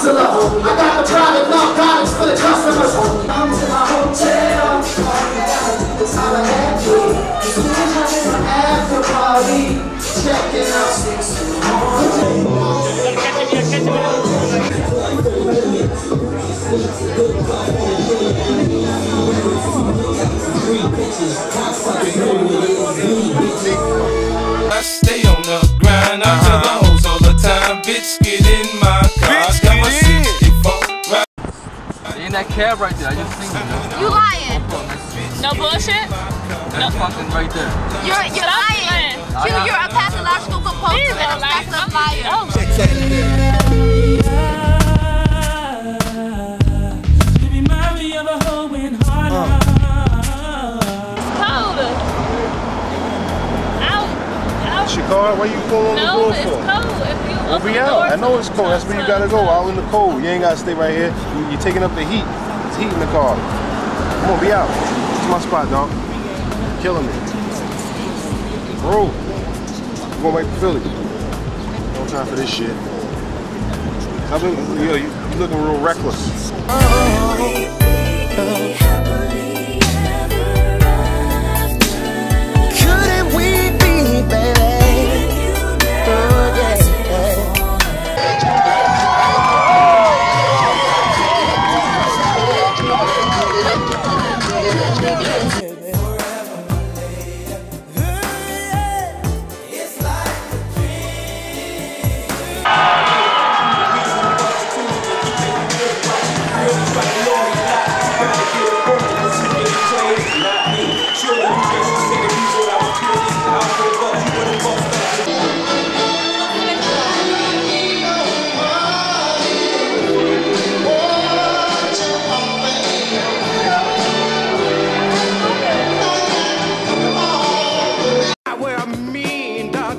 hustler. I got the private narcotics for the customers. Come to my hotel. It's all I have to. After party. Checking out six in the morning. In that cab right there, I just seen you. You lying. No bullshit. That's fucking right there. You're you're lying. You, you're a pathological compulsive and obsessive liar. Oh, cold. Out. Out. Shakar, why you pull on the No, door it's for? Be out. I know it's cold. That's where you gotta go, out in the cold. You ain't gotta stay right here. You- You're taking up the heat. It's heat in the car. Come on, be out. It's my spot, dog. Killing me. Bro, I'm going back to Philly. No time for this shit. I've been, yo, you, you looking real reckless.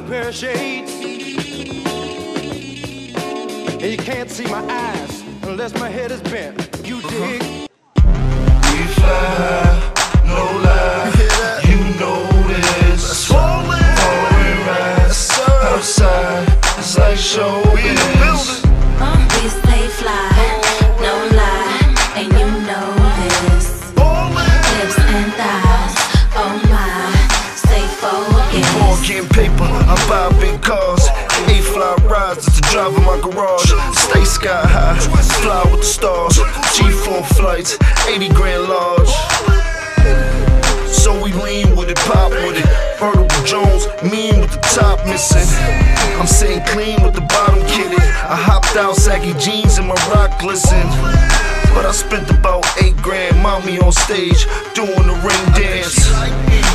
Pair of shades. And you can't see my eyes unless my head is bent. You dig? We fly, I buy big cars. Eight fly rides to drive in my garage. Stay sky high, fly with the stars. G4 flights, 80 grand large. So we lean with it, pop with it. Vertical Jones, mean with the top missing. I'm sitting clean with the bottom. I hopped out, saggy jeans and my rock glisten. But I spent about eight grand, mommy on stage, doing the ring dance.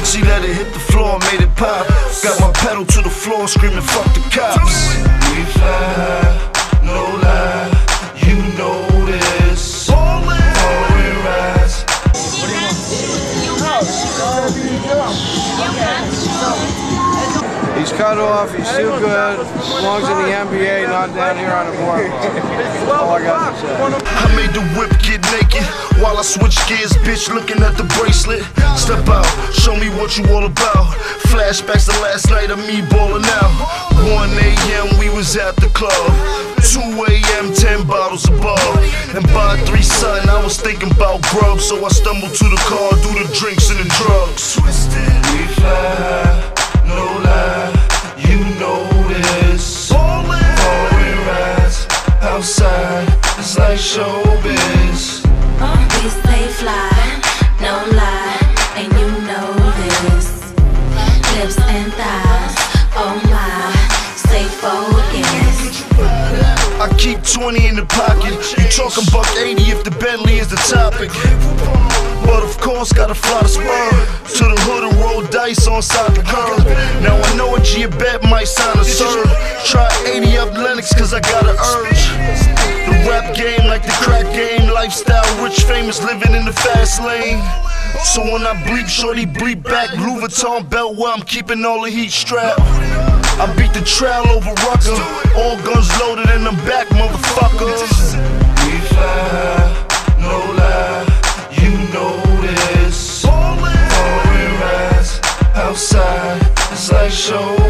She let it hit the floor, made it pop. Got my pedal to the floor, screaming, fuck the cops. We fly, no lie, you know this. Foreign rides, He's cut off. He's still good. Belongs in the NBA, not down here on the boardwalk. All I got to say. I made the whip get naked while I switch gears, bitch. Looking at the bracelet. Step out, show me what you all about. Flashbacks to last night of me balling out. 1 a.m. we was at the club. 2 a.m. 10 bottles above. And by 3 something I was thinking about grub, so I stumbled to the car, do the drinks and the drugs. Twisted, we fly, outside, it's like showbiz. We stay fly, no lie, and you know this. Lips and thighs, oh my, stay focused. I keep 20 in the pocket. You talking buck 80 if the Bentley is the topic. But of course, gotta fly the spur to the hood and roll dice on side the curb. Now I know a G bet might sign a serve. Try 80 up Lenox cause I got an urge. Rich, famous, living in the fast lane. So when I bleep, shorty bleep back. Louis Vuitton belt where I'm keeping all the heat strapped. I beat the trail over Rucker. All guns loaded and I'm back, motherfuckers. We fly, no lie, you know this. Foreign rides outside, it's like showbiz.